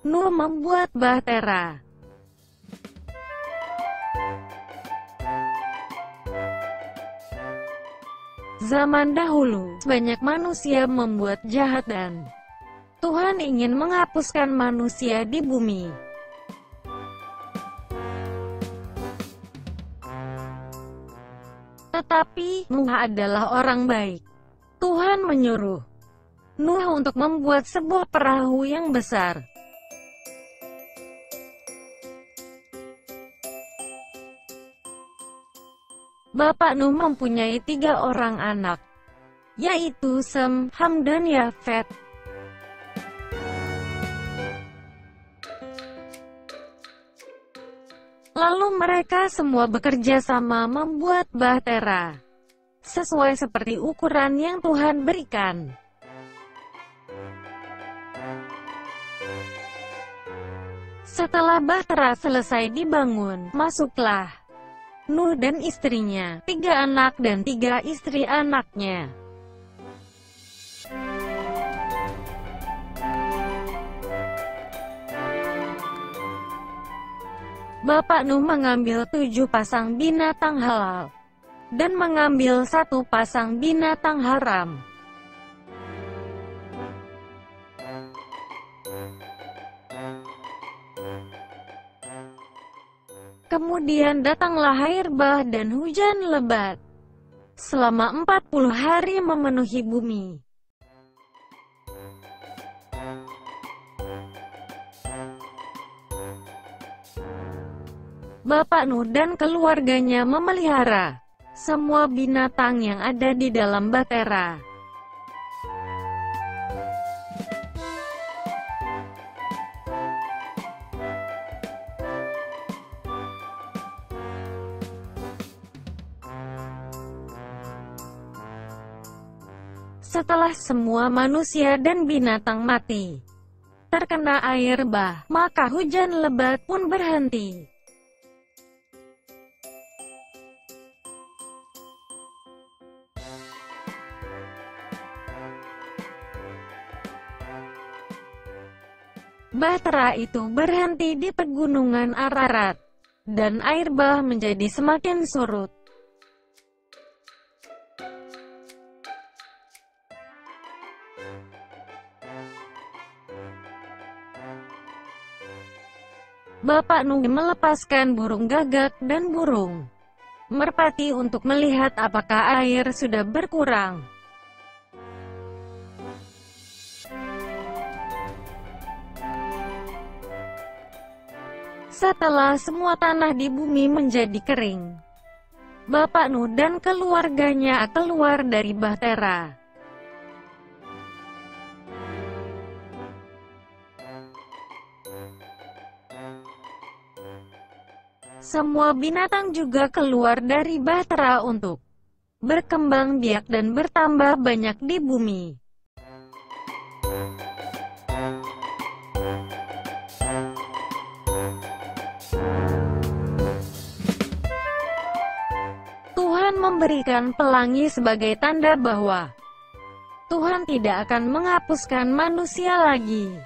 Nuh membuat bahtera. Zaman dahulu, banyak manusia membuat jahat dan Tuhan ingin menghapuskan manusia di bumi. Tetapi, Nuh adalah orang baik. Tuhan menyuruh Nuh untuk membuat sebuah perahu yang besar. Bapak Nuh mempunyai tiga orang anak, yaitu Sem, Ham, dan Yafet. Lalu mereka semua bekerja sama membuat bahtera, sesuai seperti ukuran yang Tuhan berikan. Setelah bahtera selesai dibangun, masuklah Nuh dan istrinya, tiga anak dan tiga istri anaknya. Bapak Nuh mengambil tujuh pasang binatang halal dan mengambil satu pasang binatang haram. Kemudian datanglah air bah dan hujan lebat. Selama 40 hari memenuhi bumi. Bapak Nuh dan keluarganya memelihara semua binatang yang ada di dalam batera. Setelah semua manusia dan binatang mati, terkena air bah, maka hujan lebat pun berhenti. Bahtera itu berhenti di pegunungan Ararat, dan air bah menjadi semakin surut. Bapak Nuh melepaskan burung gagak dan burung merpati untuk melihat apakah air sudah berkurang. Setelah semua tanah di bumi menjadi kering, Bapak Nuh dan keluarganya keluar dari Bahtera. Semua binatang juga keluar dari bahtera untuk berkembang biak dan bertambah banyak di bumi. Tuhan memberikan pelangi sebagai tanda bahwa Tuhan tidak akan menghapuskan manusia lagi.